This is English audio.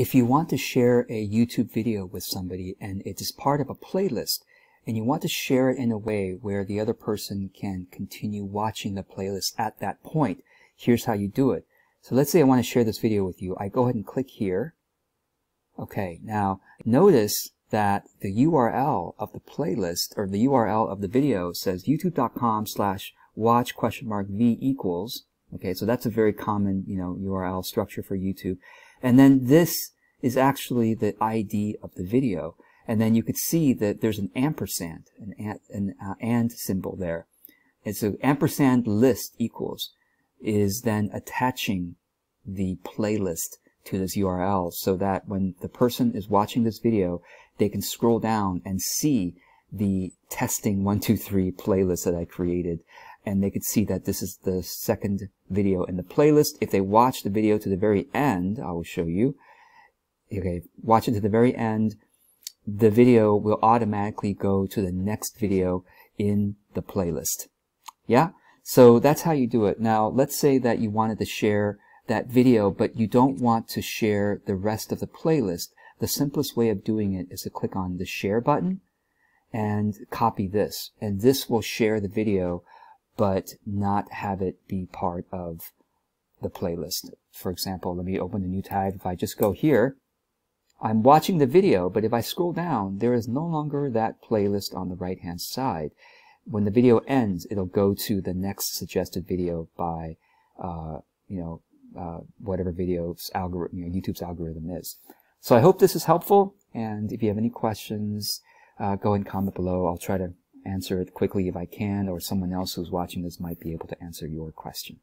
if you want to share a YouTube video with somebody and it is part of a playlist and you want to share it in a way where the other person can continue watching the playlist at that point, here's how you do it. So let's say I want to share this video with you. I go ahead and click here. Okay, now notice that the URL of the playlist or the URL of the video says youtube.com slash watch question mark v equals. Okay, so that's a very common, you know, URL structure for YouTube. And then this is actually the ID of the video. And then you could see that there's an ampersand, an, and, an uh, and symbol there. And so ampersand list equals is then attaching the playlist to this URL so that when the person is watching this video, they can scroll down and see the testing 123 playlist that I created and they could see that this is the second video in the playlist. If they watch the video to the very end, I will show you. Okay, watch it to the very end. The video will automatically go to the next video in the playlist. Yeah? So that's how you do it. Now, let's say that you wanted to share that video, but you don't want to share the rest of the playlist. The simplest way of doing it is to click on the share button and copy this. And this will share the video but not have it be part of the playlist. For example, let me open a new tab. If I just go here, I'm watching the video, but if I scroll down, there is no longer that playlist on the right-hand side. When the video ends, it'll go to the next suggested video by, uh, you know, uh, whatever video's algorithm, you know, YouTube's algorithm is. So I hope this is helpful, and if you have any questions, uh, go and comment below. I'll try to answer it quickly if I can, or someone else who's watching this might be able to answer your question.